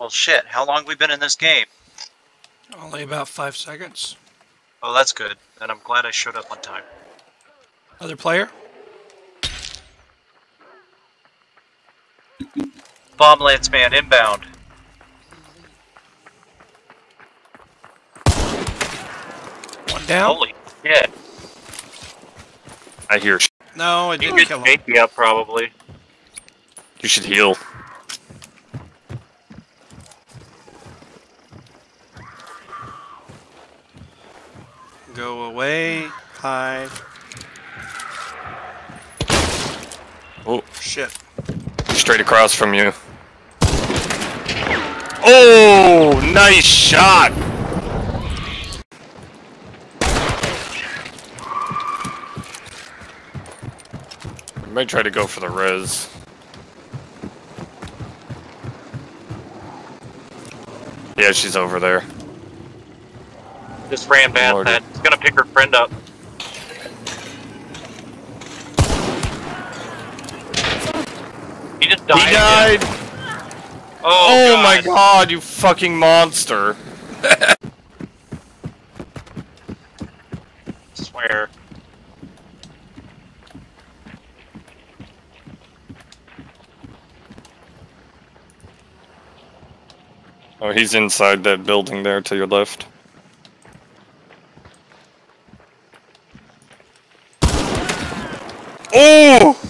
Well, shit. How long we been in this game? Only about five seconds. Oh, that's good. And I'm glad I showed up on time. Other player? Bomb Lance Man inbound. One down? Holy shit. I hear. sh- No, it You didn't could kill him. make me up, probably. You should heal. Go away. Hide. Oh, Shit. straight across from you. Oh, nice shot. I might try to go for the res. Yeah, she's over there. Just ran past Lordy. that. He's gonna pick her friend up. He just died. He died. Oh, Oh, my God. god, you fucking monster. swear. Oh, he's inside that building there to your left. Oh!